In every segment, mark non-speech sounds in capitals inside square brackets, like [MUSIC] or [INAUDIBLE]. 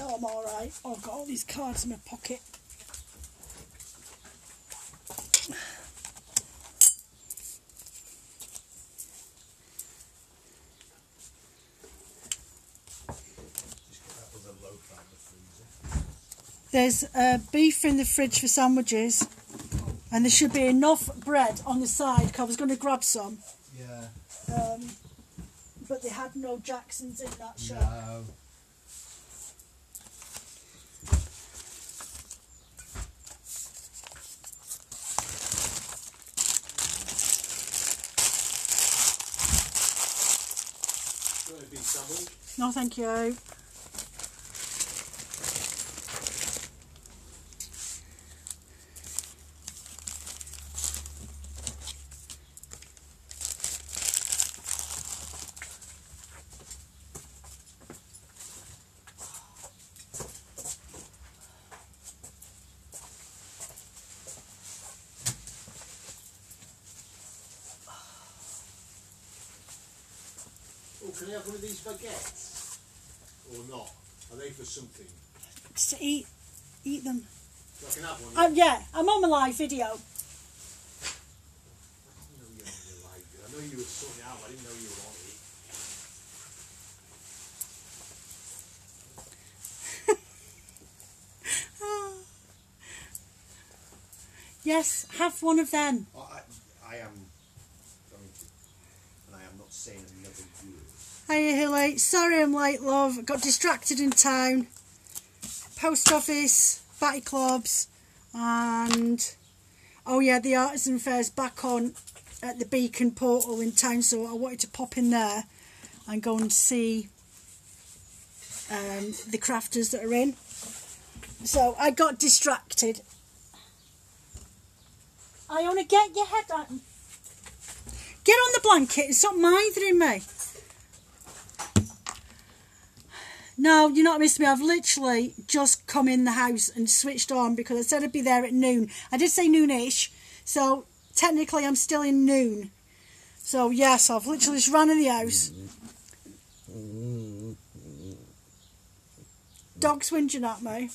No, I'm alright. Oh, I've got all these cards in my pocket. There's uh, beef in the fridge for sandwiches, and there should be enough bread on the side. 'cause I was going to grab some, Yeah. um, but they had no Jacksons in that shop. No. Got a big sandwich. No, thank you. Oh, can I have one of these baguettes? They for something? Just eat, eat them. So I can have one. Uh, yeah, I'm on my live video. I know you were on your live. I know you were sorting out. I didn't know you were on it. [LAUGHS] Yes, have one of them. I, I, I am going to, and I am not saying another word. Hiya, Hilly. Sorry I'm late, love. Got distracted in town. Post office, batty clubs, and oh yeah, the artisan fair's back on at the Beacon portal in town, so I wanted to pop in there and go and see um, the crafters that are in. So I got distracted. I want to get your head out. Get on the blanket and stop mithering me. No, you're not missing me. I've literally just come in the house and switched on because I said I'd be there at noon. I did say noonish, so technically I'm still in noon. So yes, I've literally just ran in the house. Dog's whinging at me.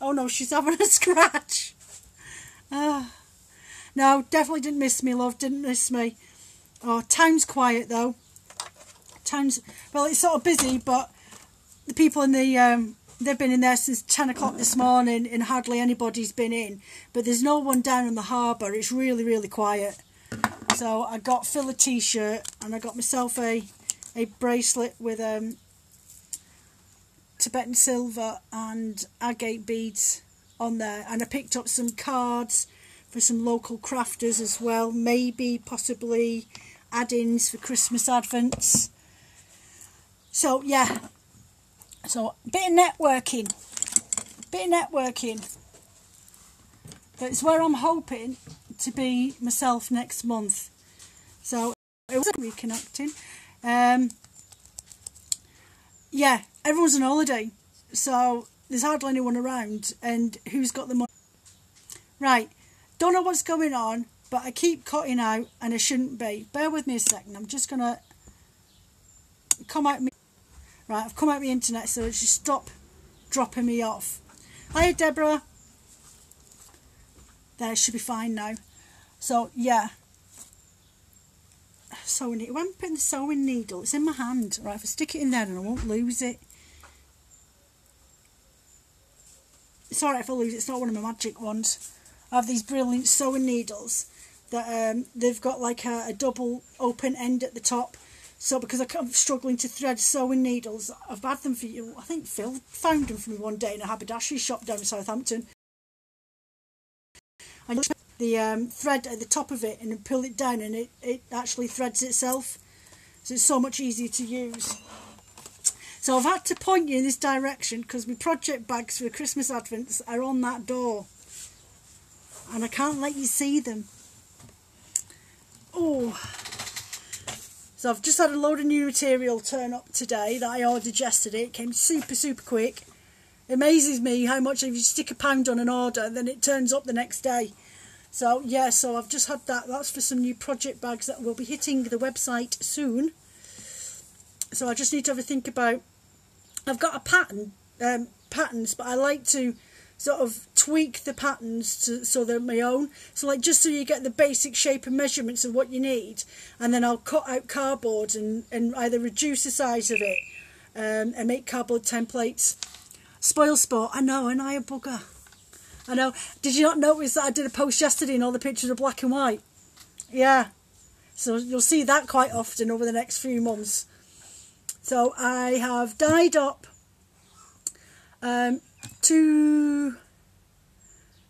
Oh no, she's having a [LAUGHS] scratch. Ah. No, definitely didn't miss me, love. Didn't miss me. Oh, town's quiet though. Town's well, it's sort of busy, but the people in the um, they've been in there since ten o'clock this morning, and hardly anybody's been in. But there's no one down on the harbour. It's really, really quiet. So I got Phil a t-shirt, and I got myself a a bracelet with um Tibetan silver and agate beads on there, and I picked up some cards for some local crafters as well. Maybe, possibly, add-ins for Christmas advents. So yeah, so bit of networking, bit of networking. That's where I'm hoping to be myself next month. So it was reconnecting. Um, yeah, everyone's on holiday, so there's hardly anyone around. And who's got the money? Right, don't know what's going on, but I keep cutting out, and I shouldn't be. Bear with me a second. I'm just gonna come out. Right, I've come out the internet, so just stop dropping me off. Hiya, Deborah. There, should be fine now. So yeah, sewing needle. When I'm putting the sewing needle, it's in my hand. Right, if I stick it in there, and I won't lose it. It's alright if I lose it. It's not one of my magic ones. I have these brilliant sewing needles that um, they've got like a, a double open end at the top. So because I- I'm struggling to thread sewing needles, I've had them for you. I think Phil found them for me one day in a haberdashery shop down in Southampton. I put the um, thread at the top of it and pull it down, and it, it actually threads itself. So it's so much easier to use. So I've had to point you in this direction because my project bags for Christmas advents are on that door. And I can't let you see them. Oh. So I've just had a load of new material turn up today that I ordered yesterday. It came super, super quick. It amazes me how much if you stick a pound on an order, then it turns up the next day. So yeah, so I've just had that. That's for some new project bags that will be hitting the website soon. So I just need to have a think about. I've got a pattern um, patterns, but I like to sort of tweak the patterns to, so they're my own. So like just so you get the basic shape and measurements of what you need, and then I'll cut out cardboard and, and either reduce the size of it um, and make cardboard templates. Spoil sport, I know, and I a bugger. I know. Did you not notice that I did a post yesterday and all the pictures are black and white? Yeah. So you'll see that quite often over the next few months. So I have dyed up um, two.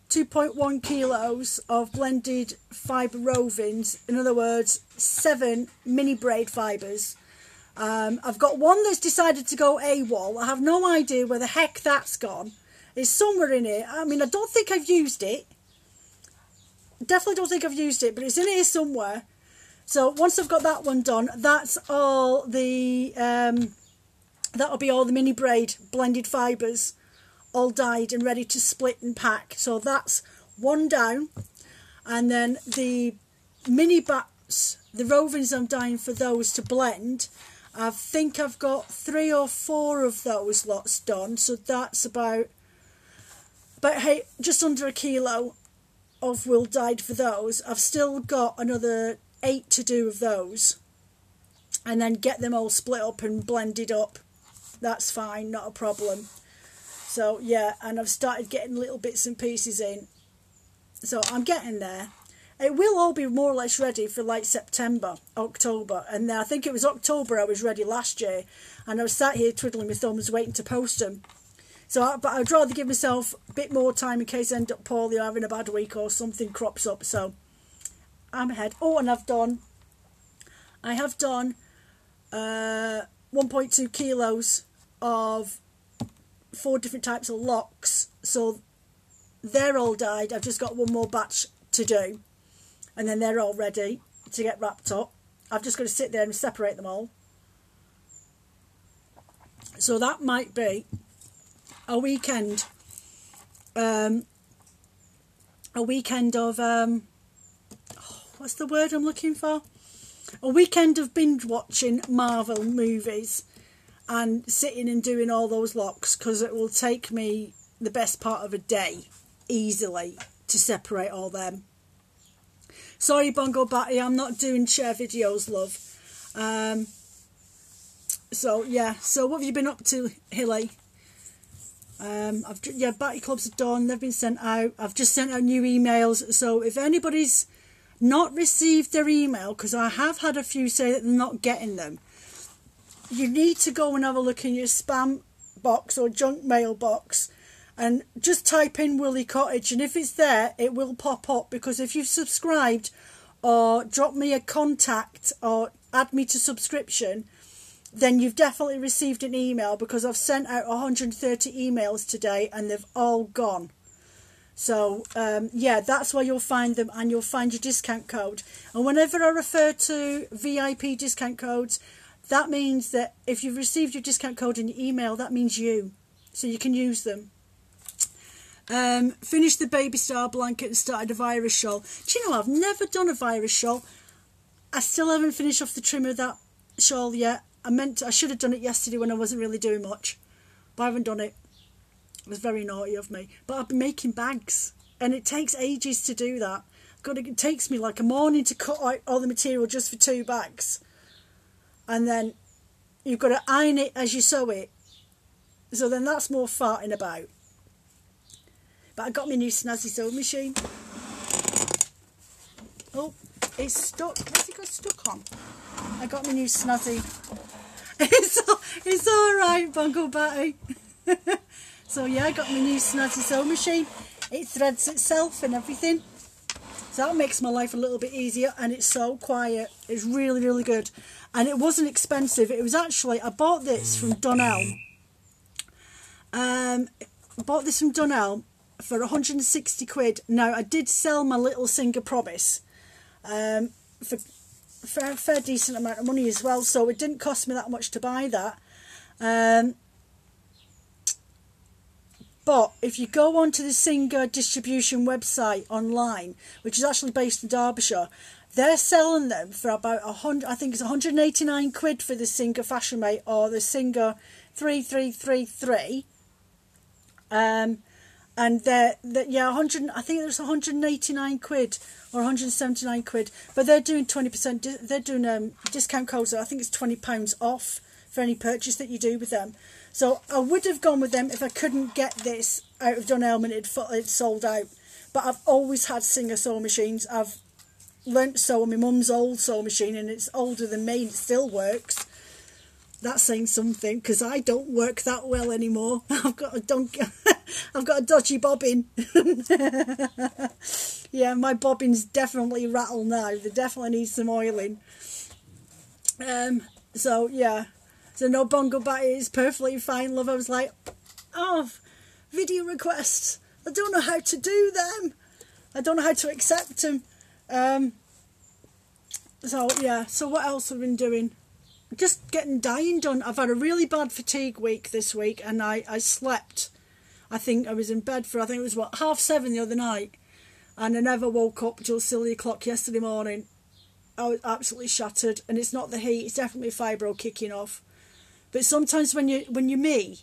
2.1 kilos of blended fibre rovings, in other words, seven mini braid fibres. Um, I've got one that's decided to go AWOL. I have no idea where the heck that's gone. It's somewhere in here. I mean, I don't think I've used it. Definitely don't think I've used it, but it's in here somewhere. So once I've got that one done, that's all the um, that'll be all the mini braid blended fibres all dyed and ready to split and pack. So that's one down. And then the mini bats, the rovings I'm dying for those to blend. I think I've got three or four of those lots done. So that's about, about hey, just under a kilo of wool dyed for those. I've still got another eight to do of those. And then get them all split up and blended up. That's fine, not a problem. So yeah, and I've started getting little bits and pieces in. So I'm getting there. It will all be more or less ready for like September, October, and I think it was October I was ready last year, and I was sat here twiddling my thumbs waiting to post them. So, I, but I'd rather give myself a bit more time in case I end up poorly or having a bad week or something crops up. So, I'm ahead. Oh, and I've done. I have done uh, 1.2 kilos of four different types of locks. So they're all dyed. I've just got one more batch to do. And then they're all ready to get wrapped up. I've just got to sit there and separate them all. So that might be a weekend. Um, a weekend of um, oh, what's the word I'm looking for? A weekend of binge watching Marvel movies and sitting and doing all those locks because it will take me the best part of a day easily to separate all them. Sorry, Bongo Batty, I'm not doing share videos, love. Um, so yeah, so what have you been up to, Hilly? Um, I've yeah, Batty clubs are done. They've been sent out. I've just sent out new emails. So if anybody's not received their email, because I have had a few say that they're not getting them, you need to go and have a look in your spam box or junk mail box and just type in Woolie Cottage and if it's there it will pop up because if you've subscribed or drop me a contact or add me to subscription then you've definitely received an email because I've sent out 130 emails today and they've all gone. So um, yeah, that's where you'll find them and you'll find your discount code. And whenever I refer to VIP discount codes, that means that if you've received your discount code in your email, that means you. So you can use them. Um, finished the baby star blanket and started a virus shawl. Do you know, I've never done a virus shawl. I still haven't finished off the trim of that shawl yet. I meant to, I should have done it yesterday when I wasn't really doing much. But I haven't done it. It was very naughty of me. But I've been making bags. And it takes ages to do that. It takes me like a morning to cut out all the material just for two bags and then you've got to iron it as you sew it. So then that's more farting about. But I got my new snazzy sewing machine. Oh, it's stuck. What's it got stuck on? I got my new snazzy. [LAUGHS] It's all, it's all right, Bungle Batty. [LAUGHS] so yeah, I got my new snazzy sewing machine. It threads itself and everything. So that makes my life a little bit easier and it's so quiet. It's really, really good and it wasn't expensive. It was actually I bought this from Dunelm. Um, bought this from Dunelm for 160 quid. Now I did sell my little Singer Promise um, for fair, fair decent amount of money as well, so it didn't cost me that much to buy that. Um, but if you go onto the Singer distribution website online, which is actually based in Derbyshire, they're selling them for about a hundred. I think it's 189 quid for the Singer Fashion Mate or the Singer 3333, Um, and they're, yeah, 100. I think it was 189 quid or 179 quid. But they're doing 20%. They're doing um, discount codes. I think it's 20 pounds off for any purchase that you do with them. So I would have gone with them if I couldn't get this out of Dunelm and it sold out. But I've always had Singer sewing machines. I've learnt to sew my mum's old sewing machine, and it's older than me, and it still works. That's saying something because I don't work that well anymore. [LAUGHS] I've got a dunk, [LAUGHS] I've got a dodgy bobbin. [LAUGHS] yeah, my bobbins definitely rattle now. They definitely need some oiling. Um. So yeah, so no bongo batty is perfectly fine. Love. I was like, oh, video requests. I don't know how to do them. I don't know how to accept them. Um, so yeah. So what else have I been doing? Just getting dying done. I've had a really bad fatigue week this week, and I I slept. I think I was in bed for I think it was what half seven the other night, and I never woke up till silly o'clock yesterday morning. I was absolutely shattered, and it's not the heat; it's definitely fibro kicking off. But sometimes when you when you're me,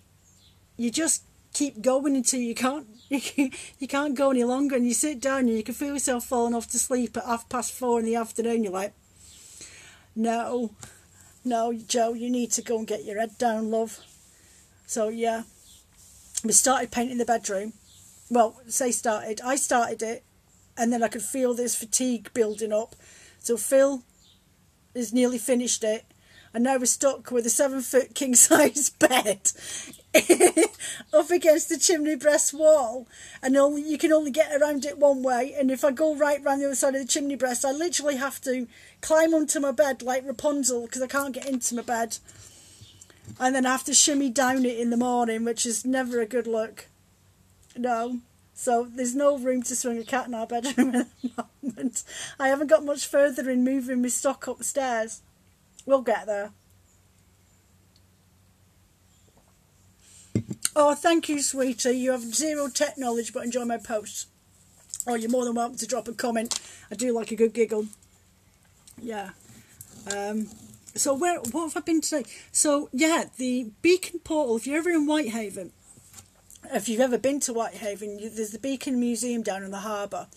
you just keep going until [LAUGHS] you can't you can't go any longer, and you sit down and you can feel yourself falling off to sleep at half past four in the afternoon. You're like, no, no, Jo, you need to go and get your head down, love. So yeah, we started painting the bedroom. Well, say started. I started it, and then I could feel this fatigue building up. So Phil has nearly finished it, and now we're stuck with a seven foot king [LAUGHS] size bed [LAUGHS] up against the chimney breast wall, and only you can only get around it one way. And if I go right round the other side of the chimney breast, I literally have to climb onto my bed like Rapunzel because I can't get into my bed, and then I have to shimmy down it in the morning, which is never a good look. No. So there's no room to swing a cat in our bedroom [LAUGHS] at the moment. I haven't got much further in moving my stock upstairs. We'll get there. Oh, thank you, sweetie. You have zero tech knowledge but enjoy my posts. Oh, you're more than welcome to drop a comment. I do like a good giggle. Yeah. Um, so where what have I been today? So yeah, the Beacon Portal. If you're ever in Whitehaven, if you've ever been to Whitehaven, you, there's the Beacon Museum down in the harbour,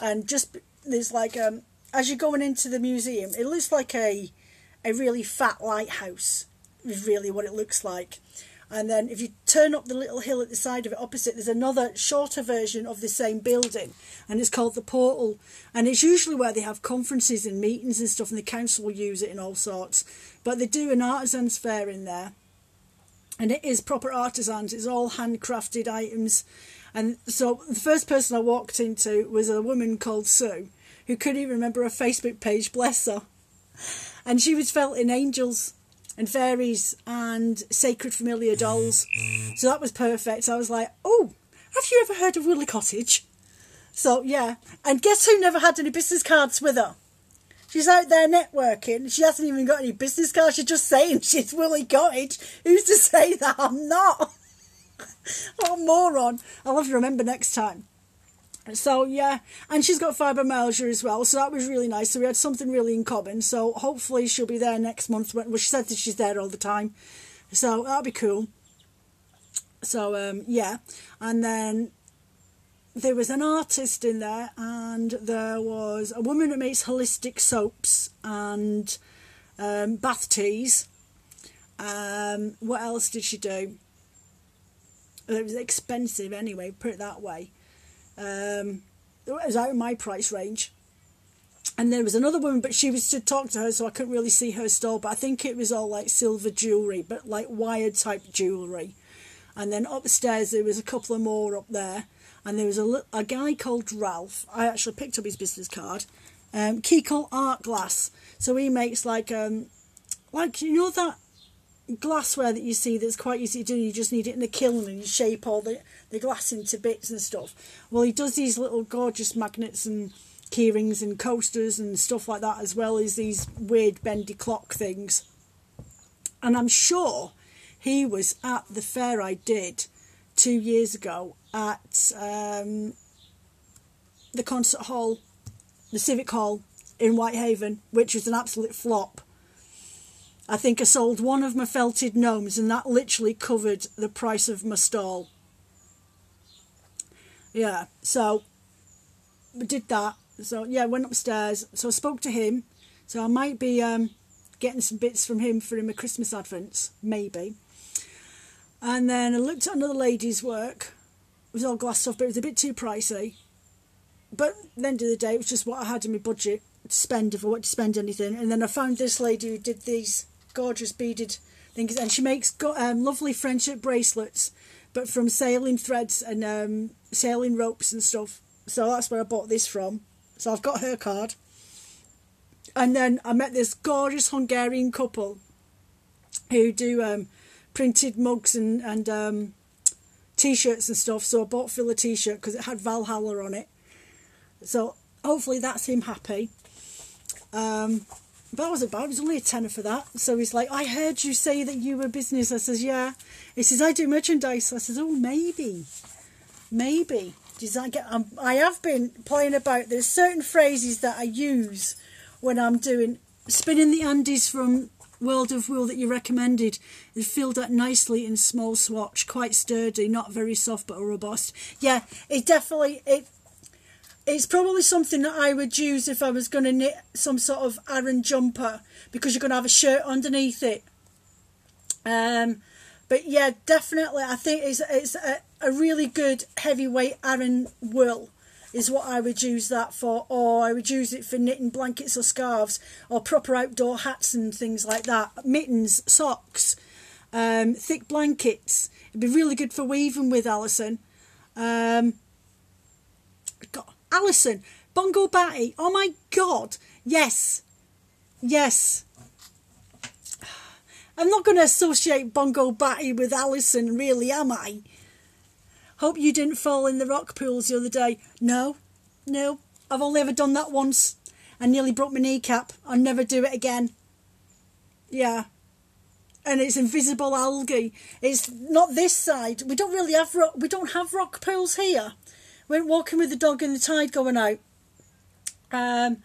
and just there's like um as you're going into the museum, it looks like a a really fat lighthouse. Is really what it looks like. And then if you turn up the little hill at the side of it opposite, there's another shorter version of the same building, and it's called the Portal. And it's usually where they have conferences and meetings and stuff, and the council will use it in all sorts. But they do an artisans fair in there, and it is proper artisans. It's all handcrafted items. And so the first person I walked into was a woman called Sue, who couldn't even remember her Facebook page. Bless her. And she was felting angels and fairies and sacred familiar dolls. So that was perfect. I was like, oh, have you ever heard of Woolie Cottage? So yeah, and guess who never had any business cards with her? She's out there networking. She hasn't even got any business cards. She's just saying [LAUGHS] she's Woolie Cottage. Who's to say that I'm not? a [LAUGHS] oh, moron. I'll have to remember next time. So yeah, and she's got fibromyalgia as well, so that was really nice. So we had something really in common. So hopefully she'll be there next month. Well, she said that she's there all the time, so that'll be cool. So um, yeah, and then there was an artist in there, and there was a woman that makes holistic soaps and um, bath teas. Um, what else did she do? It was expensive anyway. Put it that way. Um, it was out of my price range. And there was another woman, but she was to talk to her, so I couldn't really see her stall. But I think it was all like silver jewellery, but like wired type jewellery. And then upstairs, there was a couple of more up there. And there was a, a guy called Ralph. I actually picked up his business card. Um, Kiko Art Glass. So he makes like um, like you know that glassware that you see that's quite easy to do. You just need it in a kiln and you shape all the, the glass into bits and stuff. Well, he does these little gorgeous magnets and keyrings and coasters and stuff like that, as well as these weird bendy clock things. And I'm sure he was at the fair I did two years ago at um, the concert hall, the Civic Hall in Whitehaven, which was an absolute flop I think I sold one of my felted gnomes, and that literally covered the price of my stall. Yeah, so we did that. So yeah, went upstairs. So I spoke to him. So I might be um, getting some bits from him for him a Christmas advents, maybe. And then I looked at another lady's work. It was all glass stuff, but it was a bit too pricey. But at the end of the day, it was just what I had in my budget to spend if I wanted to spend anything. And then I found this lady who did these gorgeous beaded things, and she makes go- um, lovely friendship bracelets, but from sailing threads and um, sailing ropes and stuff. So that's where I bought this from. So I've got her card. And then I met this gorgeous Hungarian couple who do um, printed mugs and, and um, t-shirts and stuff. So I bought Phil a t-shirt because it had Valhalla on it. So hopefully that's him happy. Um, but that was about. It was only a tenner for that. So he's like, I heard you say that you were business. I says, yeah. He says, I do merchandise. I says, oh, maybe, maybe. Does I get? Um, I have been playing about. There's certain phrases that I use when I'm doing spinning the Andes from World of Wool that you recommended. It filled up nicely in small swatch, quite sturdy, not very soft but robust. Yeah, it definitely it it's probably something that I would use if I was going to knit some sort of Aran jumper because you're going to have a shirt underneath it. Um, but yeah, definitely, I think it's it's a, a really good heavyweight Aran wool is what I would use that for, or I would use it for knitting blankets or scarves, or proper outdoor hats and things like that. Mittens, socks, um, thick blankets. It'd be really good for weaving with Alison. Um, Alison, Bongo Batty. Oh my God. Yes. Yes. I'm not going to associate Bongo Batty with Alison, really, am I? Hope you didn't fall in the rock pools the other day. No, no. I've only ever done that once. I nearly broke my kneecap. I'll never do it again. Yeah. And it's invisible algae. It's not this side. We don't really have rock. We don't have rock pools here. Went walking with the dog in the tide going out. Um,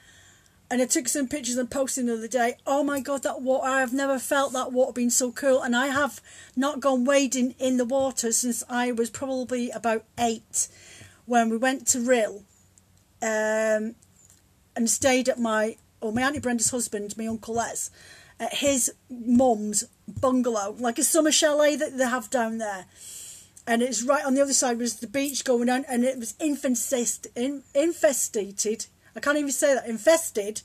and I took some pictures and posted the other day. Oh my god, that water! I have never felt that water being so cool, and I have not gone wading in the water since I was probably about eight, when we went to Rhyl, um, and stayed at my or my auntie Brenda's husband, my uncle Les, at his mum's bungalow, like a summer chalet that they have down there. And it's right on the other side was the beach going on, and it was infested, in, infestated I can't even say that, infested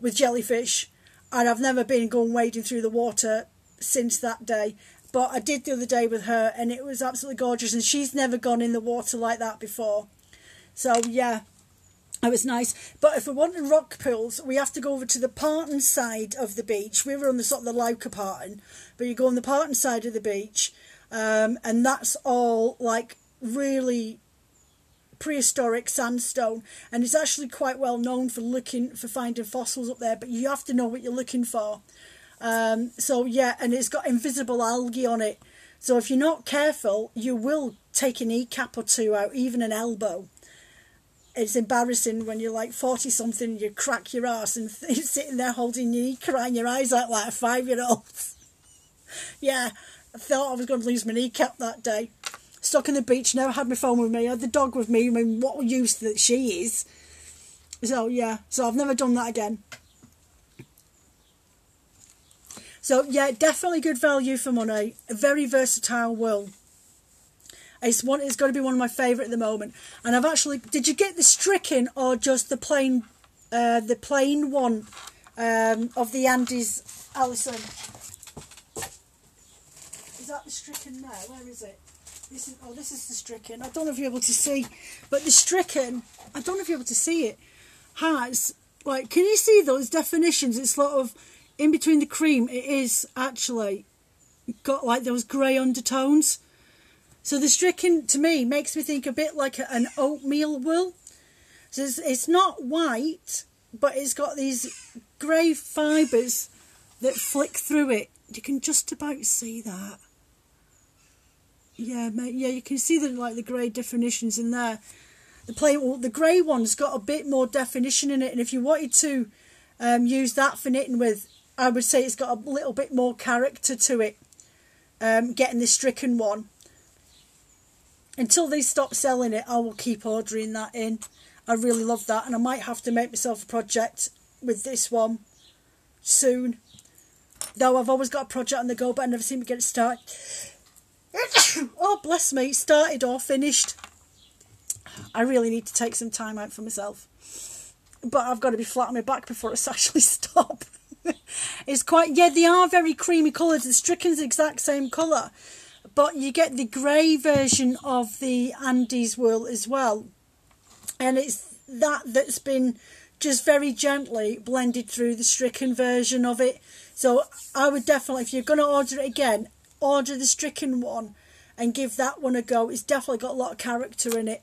with jellyfish. And I've never been going wading through the water since that day. But I did the other day with her and it was absolutely gorgeous. And she's never gone in the water like that before. So, yeah, it was nice. But if we're wanting rock pools, we have to go over to the Parton side of the beach. We were on the sort of the Lowca Parton, but you go on the Parton side of the beach, um, and that's all like really prehistoric sandstone. And it's actually quite well known for looking for finding fossils up there but you have to know what you're looking for. Um, so yeah and it's got invisible algae on it. So if you're not careful you will take a kneecap or two out even an elbow. It's embarrassing when you're like 40 something you crack your ass and [LAUGHS] sitting there holding your knee crying your eyes out like a five year old [LAUGHS] yeah I thought I was going to lose my kneecap that day stuck on the beach, never had my phone with me, I had the dog with me, I mean, what use that she is. So, yeah, so I've never done that again. So, yeah, definitely good value for money. A very versatile wool. It's one. It's got to be one of my favourite at the moment. And I've actually. Did you get the stricken or just the plain, uh, the plain one, um, of the Andes, Alison? Is that the stricken there? Where is it? This is oh, this is the stricken. I don't know if you're able to see, but the stricken. I don't know if you're able to see it. Has like, can you see those definitions? It's sort of in between the cream. It is actually got like those grey undertones. So the stricken to me makes me think a bit like a, an oatmeal wool. So it's, it's not white, but it's got these grey fibres that flick through it. You can just about see that. Yeah, mate. Yeah, you can see the like the grey definitions in there. The plain, well, the grey one's got a bit more definition in it, and if you wanted to um, use that for knitting with, I would say it's got a little bit more character to it. Um, getting the stricken one. until they stop selling it, I will keep ordering that in. I really love that, and I might have to make myself a project with this one soon. Though I've always got a project on the go, but I never seem to get it started. [COUGHS] oh, bless me, started or finished. I really need to take some time out for myself. But I've got to be flat on my back before it's [LAUGHS] actually stop. [LAUGHS] it's quite, yeah, they are very creamy coloured. The Stricken's the exact same colour. But you get the grey version of the Andes wool as well. And it's that that's been just very gently blended through the stricken version of it. So I would definitely, if you're going to order it again, order the stricken one and give that one a go. It's definitely got a lot of character in it.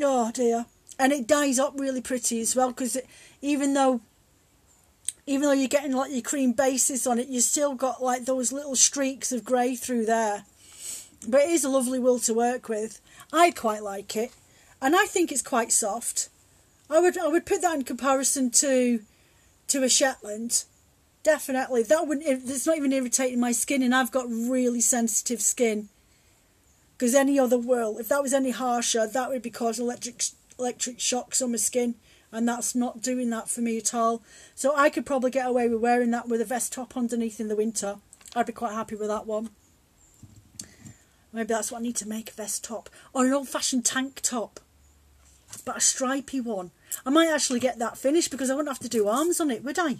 Oh dear. And it dyes up really pretty as well because even though even though you're getting like your cream bases on it, you still got like those little streaks of grey through there. But it is a lovely wool to work with. I quite like it. And I think it's quite soft. I would I would put that in comparison to to a Shetland. Definitely. That wouldn't it's not even irritating my skin and I've got really sensitive skin. Because any other wool, if that was any harsher, that would be cause electric electric shocks on my skin and that's not doing that for me at all. So I could probably get away with wearing that with a vest top underneath in the winter. I'd be quite happy with that one. Maybe that's what I need to make a vest top. Or an old fashioned tank top. But a stripy one. I might actually get that finished because I wouldn't have to do arms on it, would I?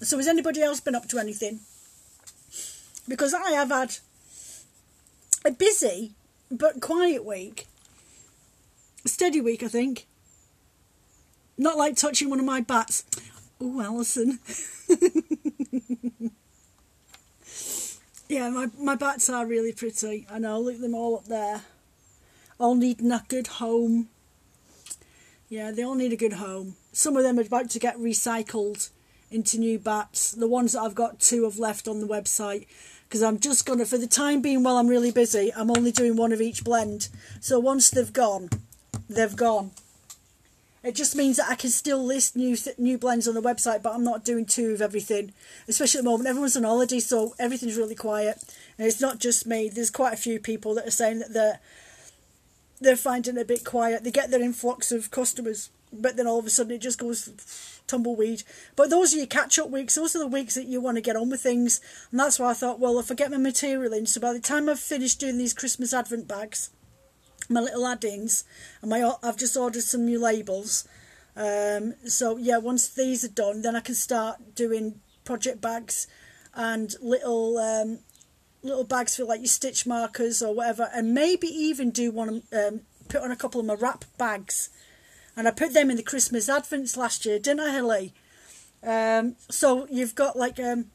So has anybody else been up to anything? Because I have had a busy but quiet week. Steady week, I think. Not like touching one of my bats. Oh, Alison. [LAUGHS] yeah, my, my bats are really pretty. I know, look them all up there. All need a good home. Yeah, they all need a good home. Some of them are about to get recycled into new bats. The ones that I've got two have left on the website because I'm just going to, for the time being while I'm really busy, I'm only doing one of each blend. So once they've gone, they've gone. It just means that I can still list new new blends on the website, but I'm not doing two of everything. Especially at the moment, everyone's on holiday, so everything's really quiet. And it's not just me. There's quite a few people that are saying that they're they're finding it a bit quiet. They get their influx of customers, but then all of a sudden it just goes tumbleweed. But those are your catch up weeks. Those are the weeks that you want to get on with things. And that's why I thought, well, if I get my material in, so by the time I've finished doing these Christmas Advent bags, my little add-ins, and my I've just ordered some new labels. Um, so yeah, once these are done, then I can start doing project bags and little um, little bags for like your stitch markers or whatever, and maybe even do one um, put on a couple of my wrap bags and I put them in the Christmas Advents last year, didn't I, Hilly? Um, so you've got like, um,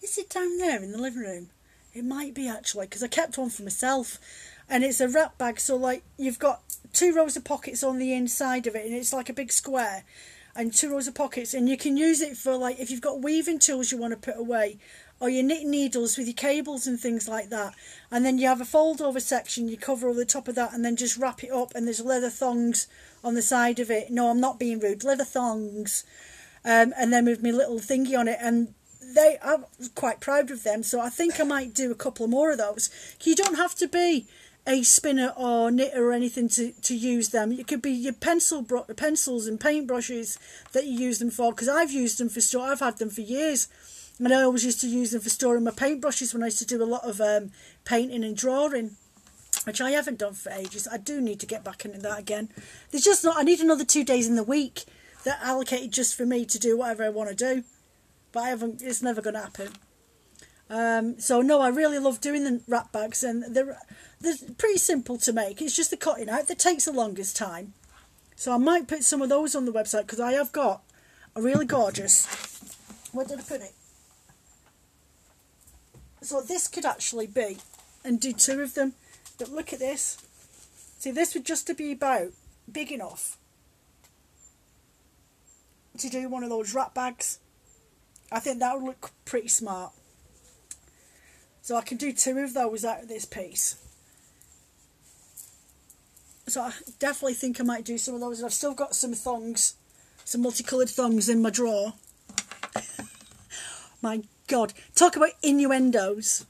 is it down there in the living room? It might be actually, because I kept one for myself, and it's a wrap bag. So like you've got two rows of pockets on the inside of it, and it's like a big square, and two rows of pockets, and you can use it for like if you've got weaving tools you want to put away, or your knit needles with your cables and things like that. And then you have a fold over section, you cover over the top of that, and then just wrap it up, and there's leather thongs on the side of it. No, I'm not being rude. Leather thongs. Um, and then with my little thingy on it. And they, I'm quite proud of them. So I think I might do a couple more of those. You don't have to be a spinner or knitter or anything to, to use them. It could be your pencil pencils and paintbrushes that you use them for. Because I've used them for store. I've had them for years. And I always used to use them for storing my paintbrushes when I used to do a lot of um, painting and drawing which I haven't done for ages. I do need to get back into that again. There's just not. I need another two days in the week that allocated just for me to do whatever I want to do, but I haven't. It's never going to happen. Um, so no, I really love doing the wrap bags, and they're they're pretty simple to make. It's just the cutting out that takes the longest time. So I might put some of those on the website because I have got a really gorgeous. Where did I put it? So this could actually be, and do two of them. But look at this. See, this would just be about big enough to do one of those wrap bags. I think that would look pretty smart. So I can do two of those out of this piece. So I definitely think I might do some of those. I've still got some thongs, some multicoloured thongs in my drawer. [LAUGHS] my God. Talk about innuendos.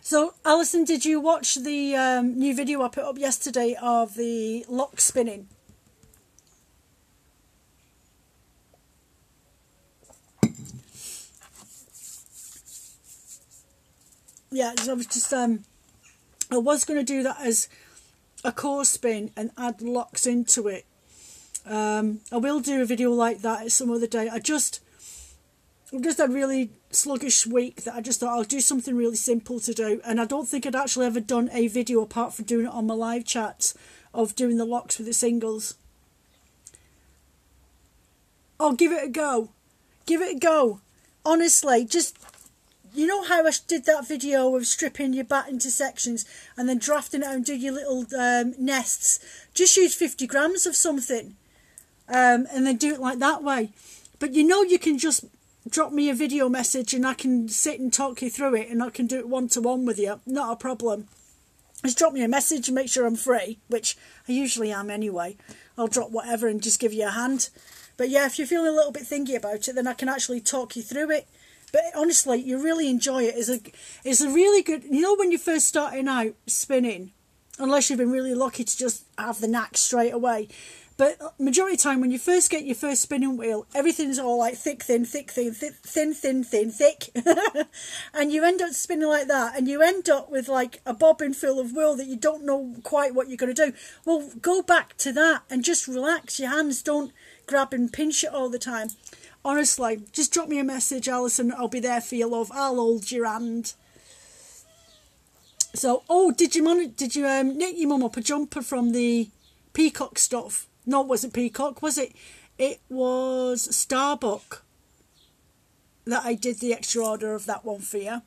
So, Alison, did you watch the um, new video I put up yesterday of the lock spinning? Yeah, I was just um, I was going to do that as a core spin and add locks into it. Um, I will do a video like that some other day. I just just a really sluggish week that I just thought I'll do something really simple to do. And I don't think I'd actually ever done a video apart from doing it on my live chats of doing the locks with the singles. Oh, give it a go. Give it a go. Honestly, just you know how I did that video of stripping your bat into sections and then drafting it out and do your little um, nests. Just use 50 grams of something um, and then do it like that way. But you know you can just drop me a video message and I can sit and talk you through it and I can do it one to one with you. Not a problem. Just drop me a message and make sure I'm free, which I usually am anyway. I'll drop whatever and just give you a hand. But yeah, if you're feeling a little bit thingy about it, then I can actually talk you through it. But honestly, you really enjoy it. It's a, it's a really good. You know, when you're first starting out spinning, unless you've been really lucky to just have the knack straight away, but majority of time, when you first get your first spinning wheel, everything's all like thick, thin, thick, thin, thin, thin, thin, thick, [LAUGHS] and you end up spinning like that, and you end up with like a bobbin full of wool that you don't know quite what you're going to do. Well, go back to that and just relax. Your hands don't grab and pinch it all the time. Honestly, just drop me a message, Alison. I'll be there for your love. I'll hold your hand. So, oh, did you did you um, knit your mum up a jumper from the peacock stuff? No, it wasn't Peacock, was it? It was Starbuck that I did the extra order of that one for you.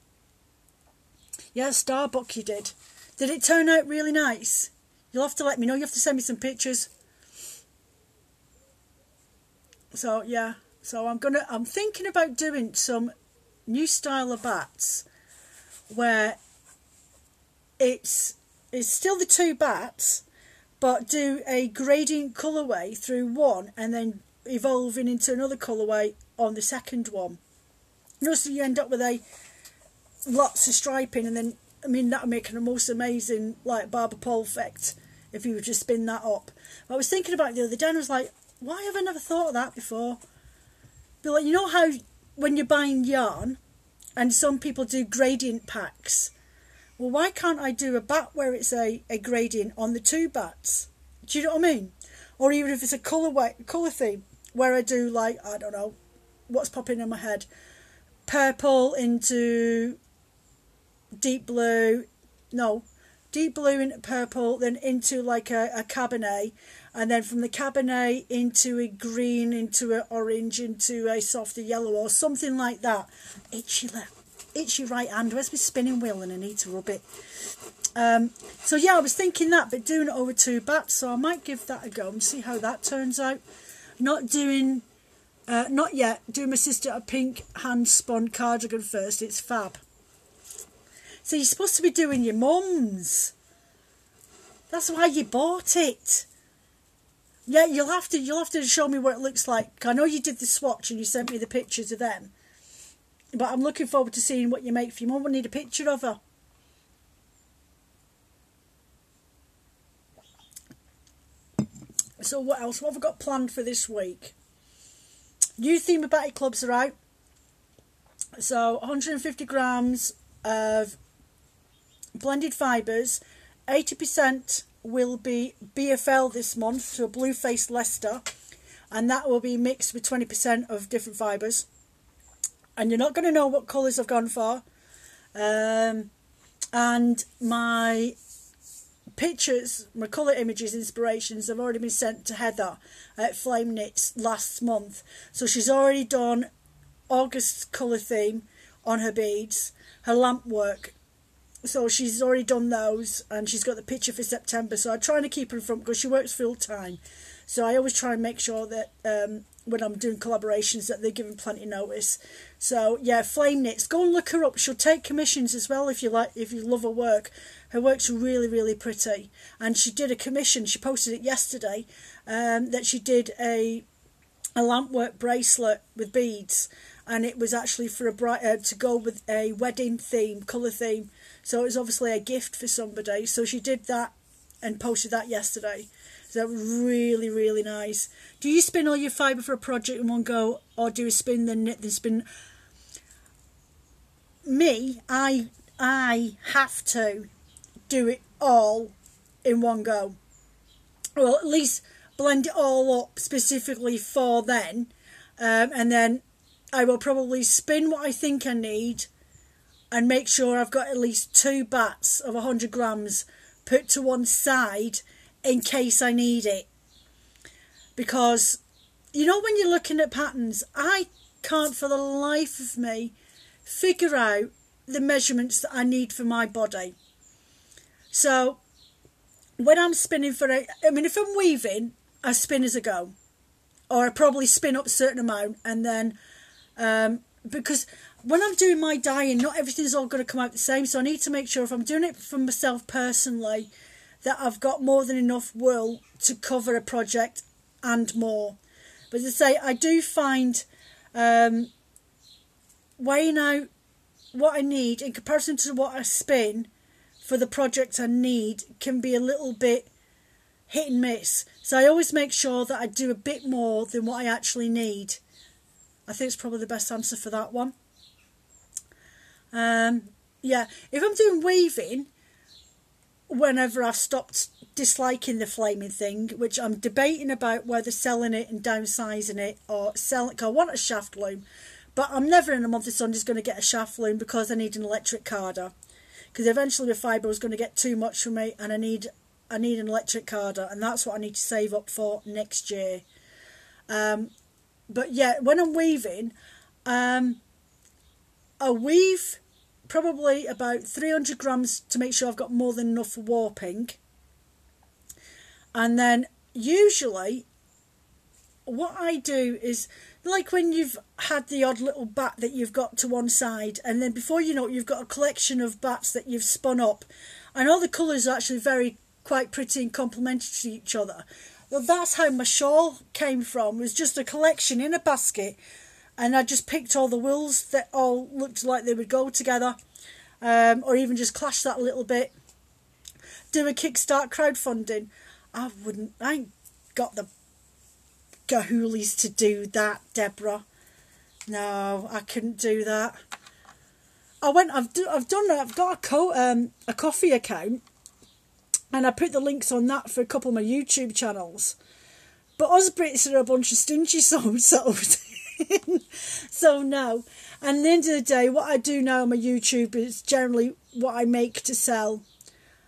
Yeah, Starbuck you did. Did it turn out really nice? You'll have to let me know. You have to send me some pictures. So yeah, so I'm gonna. I'm thinking about doing some new style of bats where it's it's still the two bats, but do a gradient colourway through one and then evolving into another colourway on the second one. So you end up with a lots of striping and then I mean that would make a most amazing like Barber Pole effect if you were to spin that up. I was thinking about the other day and I was like, why have I never thought of that before? But like you know how when you're buying yarn and some people do gradient packs well, why can't I do a bat where it's a, a gradient on the two bats? Do you know what I mean? Or even if it's a colour way, colour theme where I do like I don't know what's popping in my head, purple into deep blue, no, deep blue into purple, then into like a, a cabernet, and then from the cabernet into a green, into an orange, into a softer yellow, or something like that. Itchy lip itchy right hand. Where's my spinning wheel and I need to rub it. Um, so yeah, I was thinking that, but doing it over two bats. So I might give that a go and see how that turns out. Not doing, uh, not yet. Doing my sister a pink hand spun cardigan first. It's fab. So you're supposed to be doing your mum's. That's why you bought it. Yeah, you'll have to you'll have to show me what it looks like. I know you did the swatch and you sent me the pictures of them. But I'm looking forward to seeing what you make for your mum. We need a picture of her. So what else? What have we got planned for this week? New theme of Batty Clubs are out. So 150 grams of blended fibres. 80% will be BFL this month, so Blue Face Leicester. And that will be mixed with 20% of different fibres and you're not going to know what colours I've gone for. Um, and my pictures, my colour images, inspirations have already been sent to Heather at Flame Knits last month. So she's already done August's colour theme on her beads, her lamp work. So she's already done those and she's got the picture for September. So I'm trying to keep her in front because she works full time. So I always try and make sure that um, when I'm doing collaborations that they're given plenty notice. So yeah, Flame Knits. Go and look her up. She'll take commissions as well if you like if you love her work. Her work's really, really pretty. And she did a commission, she posted it yesterday, um, that she did a a lampwork bracelet with beads, and it was actually for a bright uh, to go with a wedding theme, color theme. So it was obviously a gift for somebody. So she did that and posted that yesterday. So that was really really nice. Do you spin all your fibre for a project in one go, or do you spin then knit then spin? Me, I I have to do it all in one go. Well, at least blend it all up specifically for then, um, and then I will probably spin what I think I need and make sure I've got at least two bats of 100 grams put to one side in case I need it. Because, you know, when you're looking at patterns, I can't for the life of me figure out the measurements that I need for my body. So, when I'm spinning for a, I mean, if I'm weaving, I spin as I go, or I probably spin up a certain amount and then, um, because when I'm doing my dyeing, not everything's all going to come out the same. So I need to make sure if I'm doing it for myself personally, that I've got more than enough wool to cover a project and more. But as I say, I do find um, weighing out what I need in comparison to what I spin for the project I need can be a little bit hit and miss. So I always make sure that I do a bit more than what I actually need. I think it's probably the best answer for that one. Um, yeah, if I'm doing weaving, whenever I've stopped disliking the flaming thing, which I'm debating about whether selling it and downsizing it or selling. I want a shaft loom, but I'm never in a month so just going to get a shaft loom because I need an electric carder. Because eventually the fibre is going to get too much for me, and I need I need an electric carder, and that's what I need to save up for next year. Um, but yeah, when I'm weaving, um, I weave probably about 300 grams to make sure I've got more than enough warping. And then usually, what I do is like when you've had the odd little bat that you've got to one side, and then before you know it, you've got a collection of bats that you've spun up, and all the colours are actually very quite pretty and complementary to each other. Well, that's how my shawl came from. It was just a collection in a basket, and I just picked all the wools that all looked like they would go together, um, or even just clash that a little bit. Do a Kickstart crowdfunding. I wouldn't. I ain't got the gahoolies to do that, Deborah. No, I couldn't do that. I went. I've do, I've done. I've got a co um a Ko-fi account and I put the links on that for a couple of my YouTube channels. But us Brits are a bunch of stingy [LAUGHS] souls, so, so no. And at the end of the day, what I do now on my YouTube is generally what I make to sell.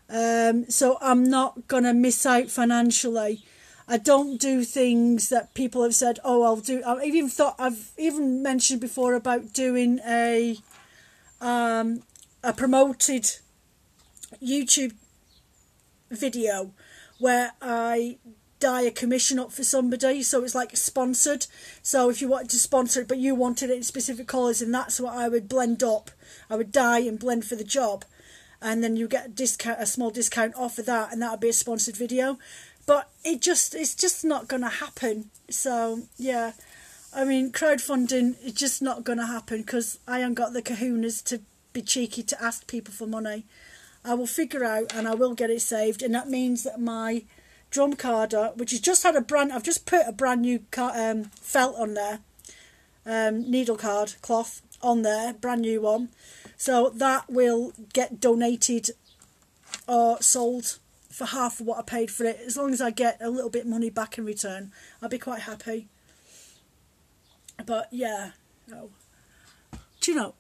Um, so I'm not gonna miss out financially. I don't do things that people have said. Oh, I'll do. I've even thought. I've even mentioned before about doing a um, a promoted YouTube video where I dye a commission up for somebody, so it's like sponsored. So if you wanted to sponsor it, but you wanted it in specific colours, and that's what I would blend up. I would dye and blend for the job, and then you get a discount, a small discount off of that, and that would be a sponsored video. But it just, it's just not going to happen. So yeah, I mean, crowdfunding is just not going to happen because I haven't got the kahunas to be cheeky to ask people for money. I will figure out and I will get it saved, and that means that my drum carder, which has just had a brand, I've just put a brand new car, um, felt on there, um, needle card cloth on there, brand new one. So that will get donated or sold for half of what I paid for it. As long as I get a little bit money back in return, I'll be quite happy. But yeah, no. Do you know,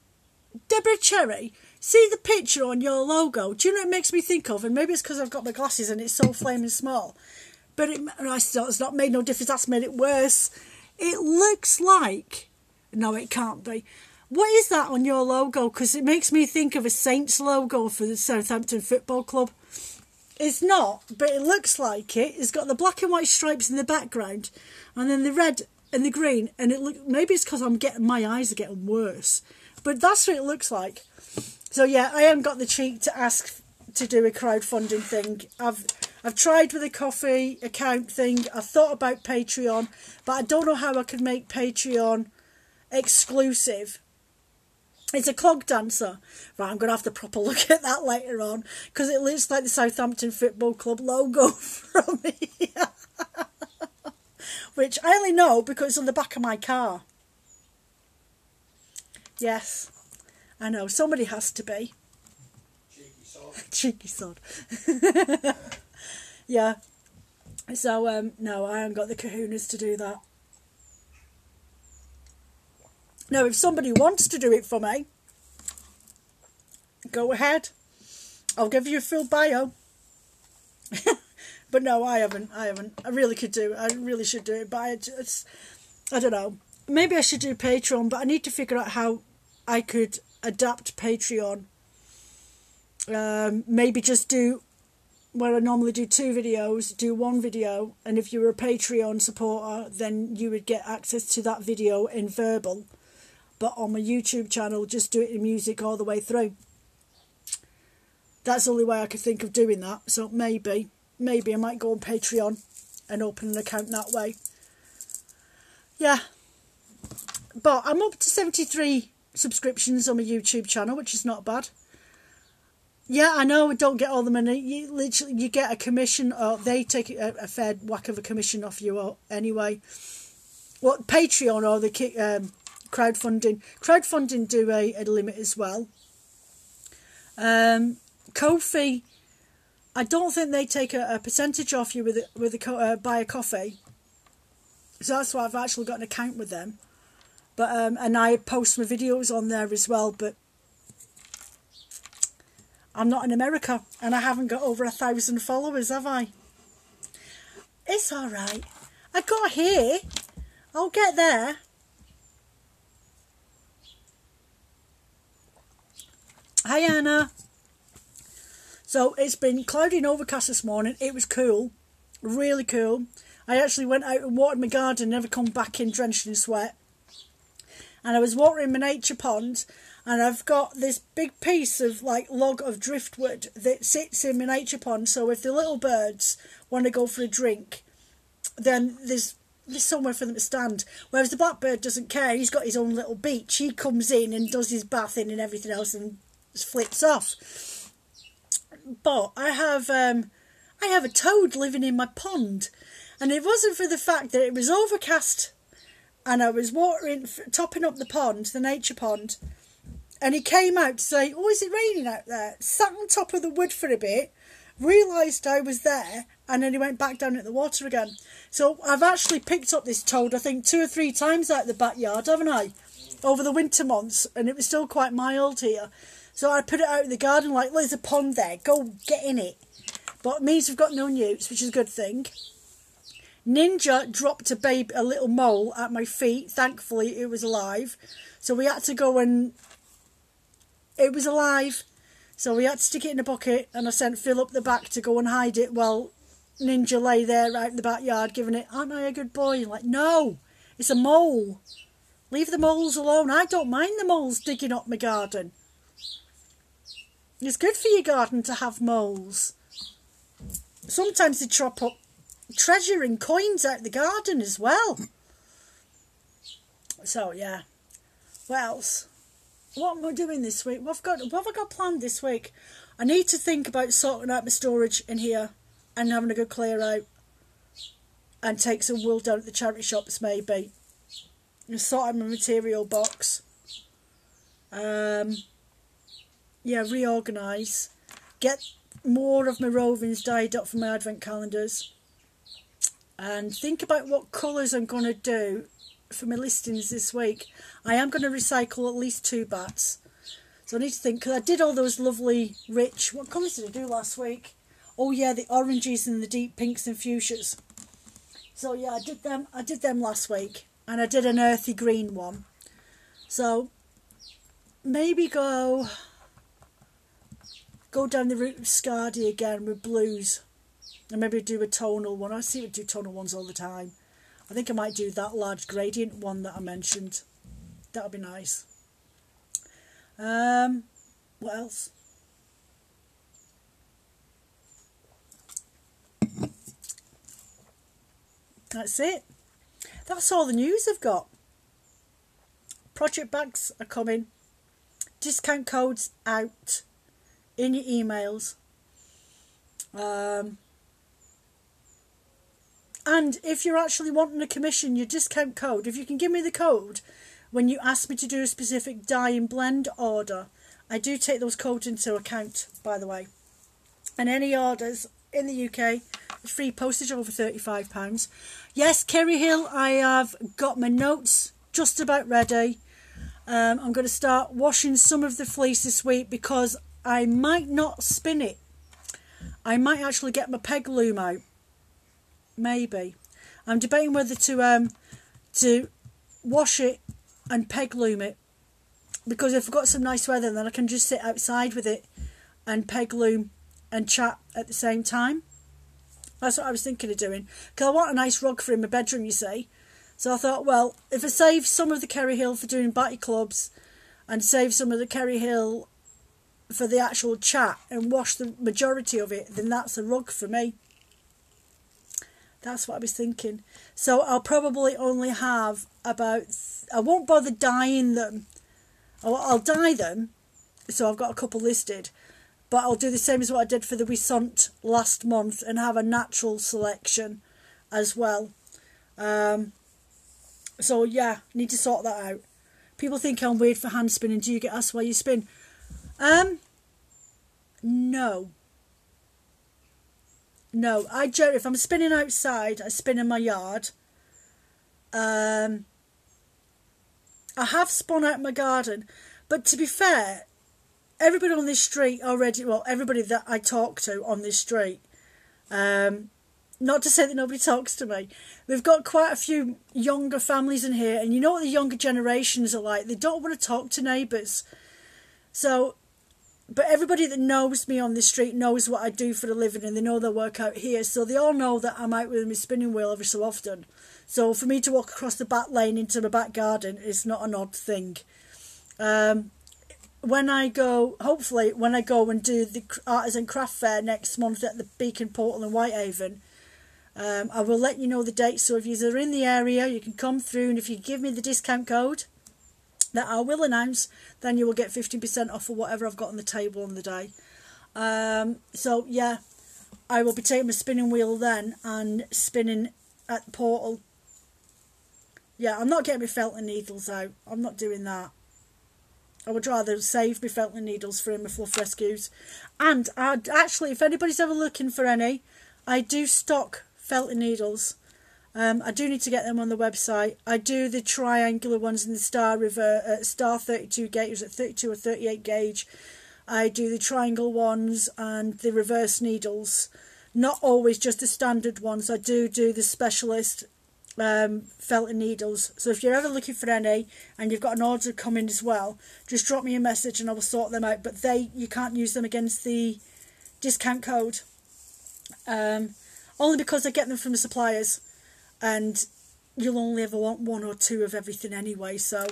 Deborah Cherry See the picture on your logo. Do you know what it makes me think of? And maybe it's because I've got my glasses and it's so flaming small. But it, it's not made no difference. That's made it worse. It looks like. No, it can't be. What is that on your logo? Because it makes me think of a Saints logo for the Southampton Football Club. It's not, but it looks like it. It's got the black and white stripes in the background, and then the red and the green. And it look maybe it's because I'm getting my eyes are getting worse, but that's what it looks like. So yeah, I haven't got the cheek to ask to do a crowdfunding thing. I've I've tried with a Ko-fi account thing. I thought about Patreon, but I don't know how I could make Patreon exclusive. It's a clog dancer. Right, I'm going to have to proper [LAUGHS] look at that later on because it looks like the Southampton Football Club logo [LAUGHS] from here. Which I only know because it's on the back of my car. Yes, I know. Somebody has to be. [LAUGHS] Cheeky sod. Cheeky sod. yeah. So, um, no, I haven't got the kahunas to do that. Now, if somebody wants to do it for me, go ahead. I'll give you a full bio. [LAUGHS] but no, I haven't. I haven't. I really could do it. I really should do it, but I just, I don't know. Maybe I should do Patreon, but I need to figure out how I could adapt Patreon. Um, maybe just do where I normally do two videos, do one video, and if you were a Patreon supporter, then you would get access to that video in verbal. But on my YouTube channel, just do it in music all the way through. That's the only way I could think of doing that. So maybe, maybe I might go on Patreon and open an account that way. Yeah. But I'm up to 73 subscriptions on my YouTube channel, which is not bad. Yeah, I know. Don't get all the money. You literally you get a commission, or they take a, a fair whack of a commission off you. Anyway, what Patreon or the um, crowdfunding? Crowdfunding do a, a limit as well. Um, Ko-fi, I don't think they take a, a percentage off you with a, with a co- uh, buy a coffee. So that's why I've actually got an account with them. But um, and I post my videos on there as well. But I'm not in America, and I haven't got over a thousand followers, have I? It's all right. I got here. I'll get there. Hi Anna. So it's been cloudy and overcast this morning. It was cool, really cool. I actually went out and watered my garden, never come back in drenched in sweat. And I was watering my nature pond, and I've got this big piece of like log of driftwood that sits in my nature pond. So if the little birds want to go for a drink, then there's there's somewhere for them to stand. Whereas the blackbird doesn't care. He's got his own little beach. He comes in and does his bathing and everything else and flips off. But I have um, I have a toad living in my pond, and it wasn't for the fact that it was overcast, and I was watering, topping up the pond, the nature pond, and he came out to say, "Oh, is it raining out there?" Sat on top of the wood for a bit, realised I was there, and then he went back down at the water again. So I've actually picked up this toad, I think two or three times out the backyard, haven't I? Over the winter months, and it was still quite mild here. So I put it out in the garden, like, there's a pond there, go get in it. But it means we've got no newts, which is a good thing. Ninja dropped a babe, a little mole at my feet. Thankfully, it was alive. So we had to go and. It was alive. So we had to stick it in a bucket, and I sent Phil up the back to go and hide it while Ninja lay there out in the backyard giving it, Aren't I a good boy? Like, no, it's a mole. Leave the moles alone. I don't mind the moles digging up my garden. It's good for your garden to have moles. Sometimes they chop up treasure and coins out the garden as well. So yeah. What else? What am I doing this week? What have, got, what have I got planned this week? I need to think about sorting out my storage in here and having a good clear out. And take some wool down at the charity shops maybe. And sort out my material box. Um yeah, reorganise. Get more of my rovings dyed up for my advent calendars. And think about what colours I'm going to do for my listings this week. I am going to recycle at least two bats. So I need to think, because I did all those lovely, rich, what colours did I do last week? Oh yeah, the oranges and the deep pinks and fuchsias. So yeah, I did them, I did them last week. And I did an earthy green one. So maybe go go down the route of Scardy again with blues. And maybe do a tonal one. I see it do tonal ones all the time. I think I might do that large gradient one that I mentioned. That would be nice. Um, what else? That's it. That's all the news I've got. Project bags are coming. Discount codes out in your emails. Um, and if you're actually wanting to commission your discount code, if you can give me the code when you ask me to do a specific dye and blend order, I do take those codes into account, by the way. And any orders in the UK, free postage over £35. Yes, Kerry Hill, I have got my notes just about ready. Um, I'm going to start washing some of the fleece this week because I might not spin it. I might actually get my peg loom out. Maybe. I'm debating whether to um to wash it and peg loom it. Because if I've got some nice weather then I can just sit outside with it and peg loom and chat at the same time. That's what I was thinking of doing. Because I want a nice rug for in my bedroom, you see. So I thought, well, if I save some of the Kerry Hill for doing batty clubs and save some of the Kerry Hill for the actual chat and wash the majority of it, then that's a rug for me. That's what I was thinking. So I'll probably only have about. I won't bother dyeing them. I'll, I'll dye them. So I've got a couple listed. But I'll do the same as what I did for the Wisont last month and have a natural selection as well. Um, so yeah, need to sort that out. People think I'm weird for hand spinning. Do you get asked why you spin? Um, no. No, I generally, if I'm spinning outside, I spin in my yard. Um, I have spun out my garden, but to be fair, everybody on this street already, well, everybody that I talk to on this street, um, not to say that nobody talks to me, we've got quite a few younger families in here, and you know what the younger generations are like. They don't want to talk to neighbours. So but everybody that knows me on the street knows what I do for a living and they know they work out here. So they all know that I'm out with my spinning wheel every so often. So for me to walk across the back lane into my back garden is not an odd thing. Um, when I go, hopefully, when I go and do the artisan craft fair next month at the Beacon Portal in Whitehaven, um, I will let you know the date. So if you're in the area, you can come through, and if you give me the discount code, that I will announce, then you will get 15% off for whatever I've got on the table on the day. Um, so, yeah, I will be taking my spinning wheel then and spinning at the portal. Yeah, I'm not getting my felting needles out. I'm not doing that. I would rather save my felting needles for my fluff rescues. And I'd, actually, if anybody's ever looking for any, I do stock felting needles. Um, I do need to get them on the website. I do the triangular ones in the star river at star 32 gauge, at 32 or 38 gauge. I do the triangle ones and the reverse needles. Not always just the standard ones. I do do the specialist um, felting needles. So if you're ever looking for any and you've got an order coming as well, just drop me a message and I will sort them out. But they you can't use them against the discount code. Um, only because I get them from the suppliers and you'll only ever want one or two of everything anyway. So,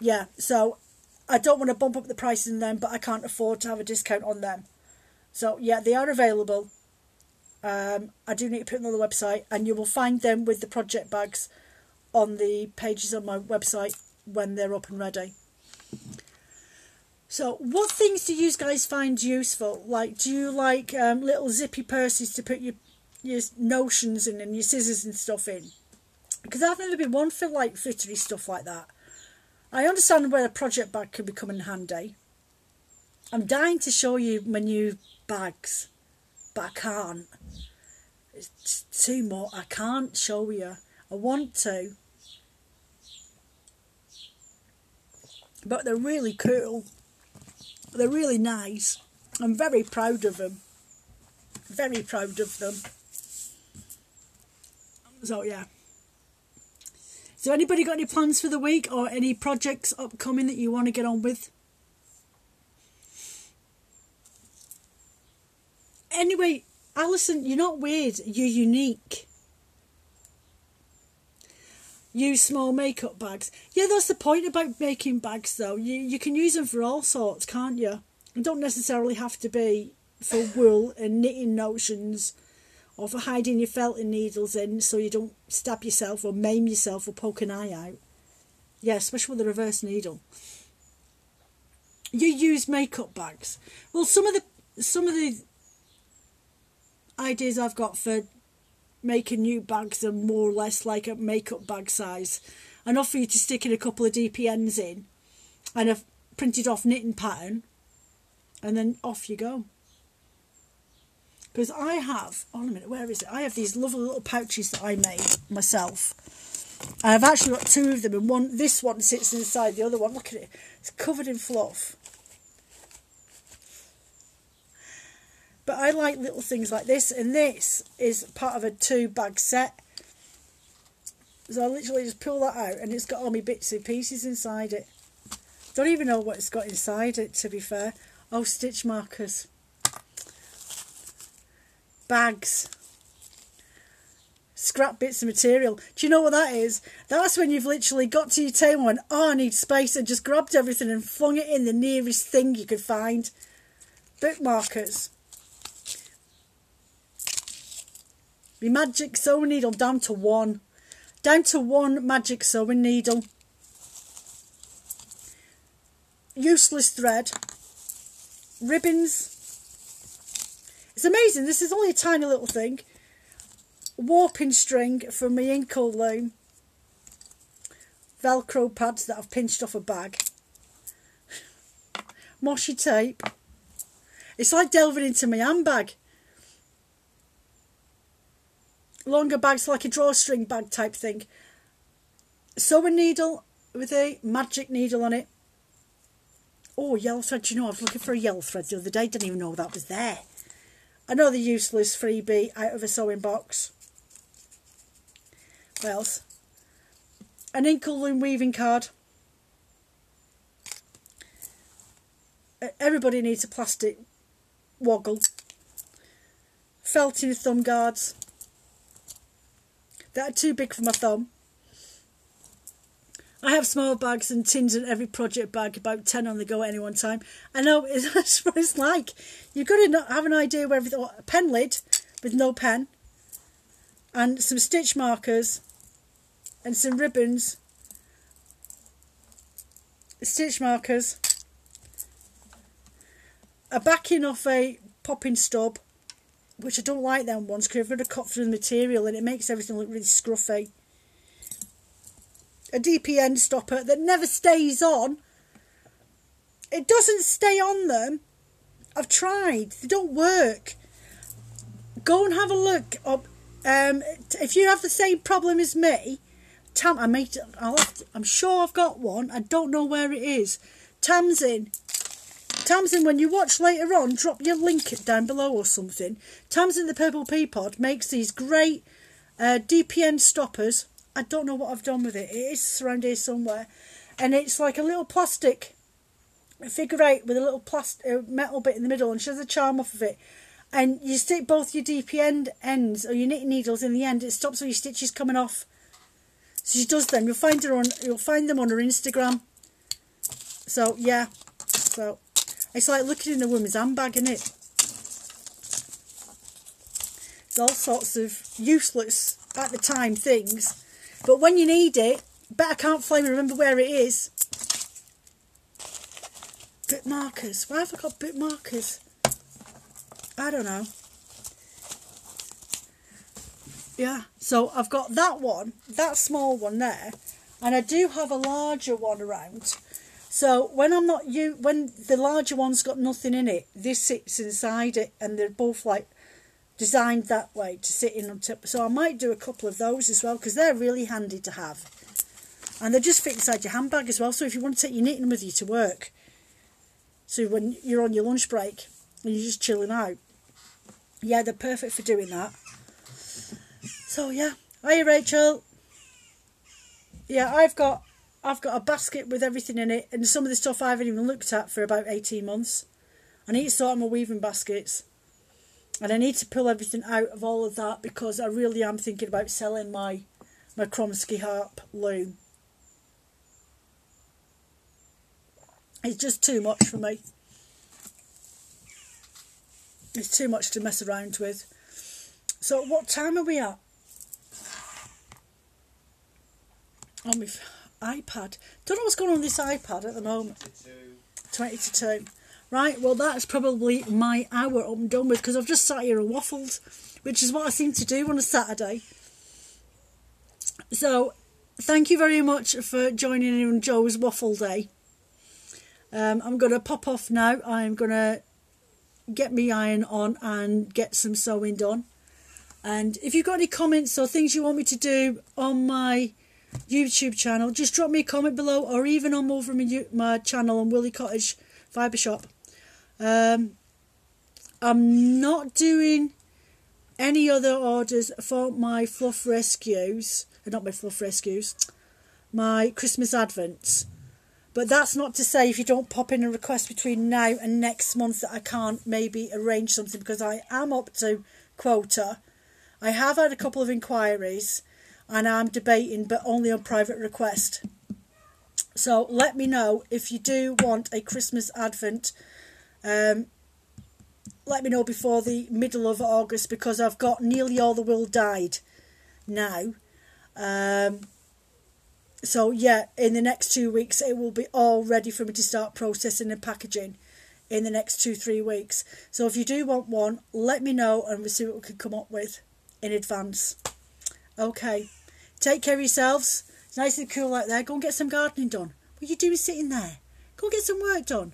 yeah, so I don't want to bump up the prices in them, but I can't afford to have a discount on them. So, yeah, they are available. Um, I do need to put them on the website, and you will find them with the project bags on the pages on my website when they're up and ready. So, what things do you guys find useful? Like, do you like um, little zippy purses to put your your notions in and your scissors and stuff in. Because I've never been one for like flittery stuff like that. I understand where a project bag could become in handy. I'm dying to show you my new bags, but I can't. It's too much. I can't show you. I want to. But they're really cool. They're really nice. I'm very proud of them. Very proud of them. So yeah. So anybody got any plans for the week or any projects upcoming that you want to get on with? Anyway, Alison, you're not weird. You're unique. Use small makeup bags. Yeah, that's the point about making bags, though. You you can use them for all sorts, can't you? You don't necessarily have to be for wool and knitting notions or for hiding your felting needles in so you don't stab yourself or maim yourself or poke an eye out. Yeah, especially with a reverse needle. You use makeup bags. Well, some of the some of the ideas I've got for making new bags are more or less like a makeup bag size. Enough for you to stick in a couple of DPNs in and a printed off knitting pattern and then off you go. Because I have, on a minute, where is it? I have these lovely little pouches that I made myself. I've actually got two of them, and one, this one sits inside the other one. Look at it, it's covered in fluff. But I like little things like this, and this is part of a two bag set. So I literally just pull that out, and it's got all my bits and pieces inside it. Don't even know what it's got inside it, to be fair. Oh, stitch markers. Bags. Scrap bits of material. Do you know what that is? That's when you've literally got to your table and oh, I need space, and just grabbed everything and flung it in the nearest thing you could find. Bookmarkers. My magic sewing needle down to one. Down to one magic sewing needle. Useless thread. Ribbons. It's amazing. This is only a tiny little thing. Warping string from my Inkle loom. Velcro pads that I've pinched off a bag. [LAUGHS] washi tape. It's like delving into my handbag. Longer bags like a drawstring bag type thing. Sewing needle with a magic needle on it. Oh, yellow thread. Do you know, I was looking for a yellow thread the other day. Didn't even know that was there. Another useless freebie out of a sewing box. What else? An Inkle loom weaving card. Everybody needs a plastic woggle. Felting thumb guards. That are too big for my thumb. I have small bags and tins in every project bag, about 10 on the go at any one time. I know [LAUGHS] that's what it's like. You've got to have an idea where everything, oh, a pen lid with no pen, and some stitch markers, and some ribbons, stitch markers, a backing off a popping stub, which I don't like them ones because I've got to cut through the material and it makes everything look really scruffy a DPN stopper that never stays on. It doesn't stay on them. I've tried. They don't work. Go and have a look. Up, um, if you have the same problem as me, Tam, I made. To, I'm sure I've got one. I don't know where it is. Tamsin. Tamsin, when you watch later on, drop your link down below or something. Tamsin the Purple Pea Pod makes these great uh, DPN stoppers I don't know what I've done with it. It is around here somewhere. And it's like a little plastic figure eight with a little plastic metal bit in the middle and she has a charm off of it. And you stick both your DP end ends or your knitting needles in the end. It stops all your stitches coming off. So she does them. You'll find her on. You'll find them on her Instagram. So yeah. So it's like looking in a woman's handbag, isn't it? It's all sorts of useless at the time things but when you need it, better can't flame remember where it is. Bit markers. Why have I got bit markers? I don't know. Yeah, so I've got that one, that small one there, and I do have a larger one around. So when I'm not you, when the larger one's got nothing in it, this sits inside it, and they're both like designed that way to sit in on top. So I might do a couple of those as well because they're really handy to have. And they just fit inside your handbag as well. So if you want to take your knitting with you to work, so when you're on your lunch break and you're just chilling out, yeah, they're perfect for doing that. So yeah, hiya Rachel. Yeah, I've got I've got a basket with everything in it, and some of the stuff I haven't even looked at for about eighteen months. I need to sort my weaving baskets. And I need to pull everything out of all of that because I really am thinking about selling my, my Kromski Harp loom. It's just too much for me. It's too much to mess around with. So what time are we at? On my iPad. Don't know what's going on with this iPad at the moment. To 20 to 2. Right, well, that's probably my hour up and done with because I've just sat here and waffled, which is what I seem to do on a Saturday. So, thank you very much for joining in on Jo's Waffle Day. Um, I'm going to pop off now. I'm going to get me iron on and get some sewing done. And if you've got any comments or things you want me to do on my YouTube channel, just drop me a comment below or even on over my, my channel on Woolie Cottage Fibre Shop. Um, I'm not doing any other orders for my fluff rescues, uh, not my fluff rescues, my Christmas advents. But that's not to say if you don't pop in a request between now and next month that I can't maybe arrange something because I am up to quota. I have had a couple of inquiries and I'm debating, but only on private request. So let me know if you do want a Christmas advent. Um, let me know before the middle of August because I've got nearly all the will dyed now. Um, so yeah, in the next two weeks it will be all ready for me to start processing and packaging in the next two three weeks. So if you do want one, let me know and we'll see what we can come up with in advance. Okay, take care of yourselves. It's nice and cool out there. Go and get some gardening done. What are you doing sitting there? Go and get some work done.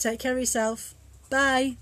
Take care of yourself. Bye.